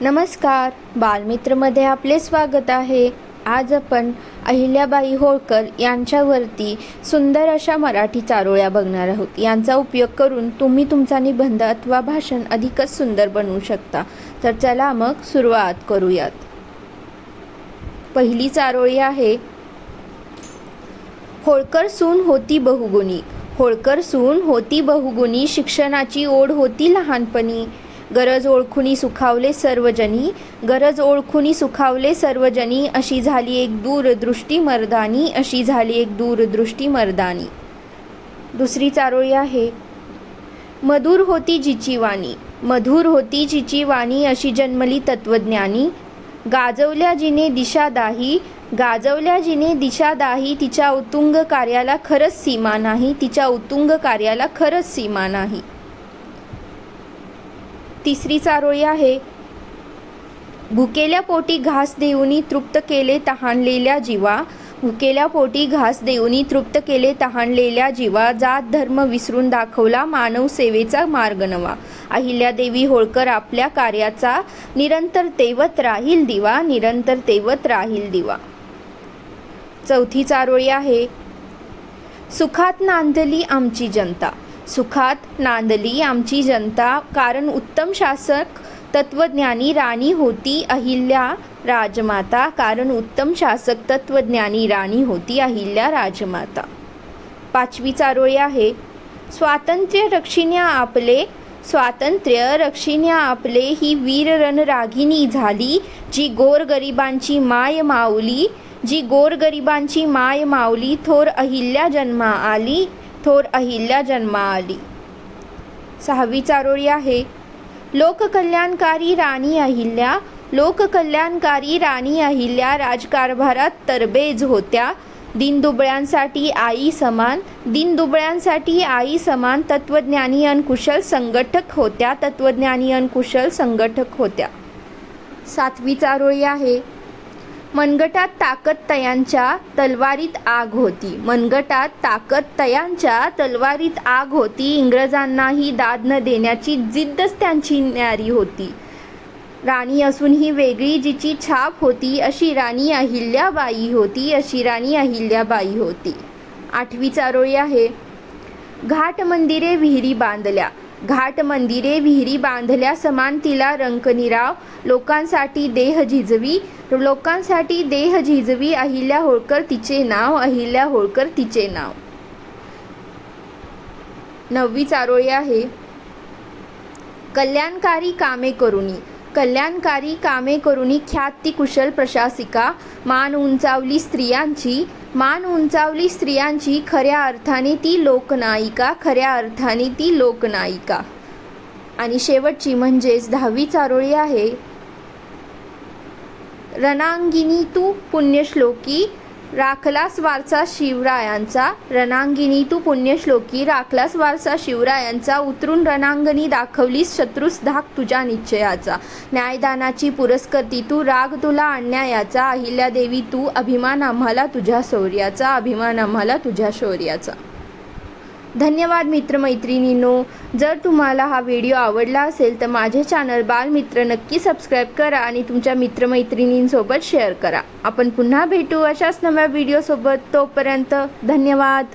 नमस्कार. बालमित्रमध्ये आपले स्वागत आहे. आज आपण अहिल्याबाई होळकर यांच्यावरती सुंदर अशा मराठी चारोळ्या बघणार आहोत. यांचा उपयोग करून तुम्ही तुमचा निबंध अथवा भाषण अधिकच सुंदर बनवू शकता. तर चला मग सुरुवात करूयात. पहिली चारोळी आहे होळकर सून होती बहुगुणी. होळकर सून होती बहुगुणी शिक्षणाची ओढ होती लहानपणी. गरज ओळखुनी सुखावले सर्वजनी गरज ओळखुनी सुखावले सर्वजनी अशी झाली एक दूरदृष्टी मर्दानी अशी झाली एक दूरदृष्टी मर्दानी. दुसरी चारोळी आहे. मधुर होती जिची वाणी मधुर होती जिची वाणी अशी जन्मली तत्वज्ञानी. गाजवल्या जिने दिशादाही गाजवल्या जिने दिशादाही तिच्या उत्तुंग कार्याला खरंच सीमा नाही तिच्या उत्तुंग कार्याला खरंच सीमा नाही. तिसरी चारोळी आहे. भुकेल्या पोटी घास देऊनी तृप्त केले तहानलेल्या जीवा. भुकेल्या पोटी घास देऊनी तृप्त केले तहानलेल्या जीवा. जात धर्म विसरून दाखवला मानव सेवेचा मार्ग नवा. अहिल्यादेवी होळकर आपल्या कार्याचा. निरंतर तेवत राहील दिवा निरंतर तेवत राहील दिवा. चौथी चारोळी आहे. सुखात नांदली आमची जनता. सुखात नांदली आमची जनता. कारण उत्तम शासक तत्वज्ञानी राणी होती अहिल्या राजमाता. कारण उत्तम शासक तत्वज्ञानी राणी होती अहिल्या राजमाता. पाचवी चारोळी आहे. स्वातंत्र्य रक्षिण्या आपले स्वातंत्र्य रक्षिण्या आपले. ही वीर रणरागिणी झाली जी गोरगरिबांची माय माऊली जी गोरगरिबांची माय माऊली. थोर अहिल्या जन्मा आली थोर अहिल्या जन्मा आली सहावी चारोळी आहे. लोककल्याणकारी राणी अहिल्या लोककल्याणकारी राणी अहिल्या राजकारभारात तरबेज होत्या. दिनदुबळ्यांसाठी आई समान दिनदुबळ्यांसाठी आई समान तत्वज्ञानी अनकुशल संघटक होत्या तत्वज्ञानी अनकुशल संघटक होत्या. सातवी चारोळी आहे. मनगटात ताकद तयांच्या तलवारीत आग होती. मनगटात ताकद तयांच्या तलवारीत आग होती. इंग्रजांनाही दाद न देण्याची जिद्दच त्यांची न्यारी होती. राणी असूनही वेगळी जिची छाप होती अशी राणी अहिल्याबाई होती अशी राणी अहिल्याबाई होती. आठवी चारोळी आहे. घाट मंदिरे विहिरी बांधल्या. घाट मंदिरे विहिरी बांधल्या समान तिला रंकनिराव लोकांसाठी देह झिजवी. लोकांसाठी देह झिजवी अहिल्या होळकर तिचे नाव अहिल्या होळकर तिचे नाव. नववी चारोळी आहे. कल्याणकारी कामे करुणी. कल्याणकारी कामे करुणी ख्याती कुशल प्रशासिका. मान उंचावली स्त्रियांची. मान उंचावली स्त्रियांची खऱ्या अर्थाने ती लोकनायिका खऱ्या अर्थाने ती लोकनायिका. आणि शेवटची म्हणजेच दहावी चारोळी आहे. रणांगिनी तू पुण्यश्लोकी राखलास वारसा शिवरायांचा रणांगिनी तू पुण्यश्लोकी राखलास वारसा शिवरायांचा उतरून रणांगणी दाखवलीस शत्रुस धाक तुझ्या निश्चयाचा. न्यायदानाची पुरस्कृती तू राग तुला अन्यायाचा अहिल्यादेवी तू अभिमान आम्हाला तुझ्या शौर्याचा अभिमान आम्हाला तुझ्या शौर्याचा. धन्यवाद मित्रमैत्रिणींनो. जर तुम्हाला हा व्हिडिओ आवडला असेल तर माझे चॅनल बालमित्र नक्की सबस्क्राईब करा आणि तुमच्या मित्रमैत्रिणींसोबत शेअर करा. आपण पुन्हा भेटू अशाच नव्या व्हिडिओसोबत. तोपर्यंत धन्यवाद.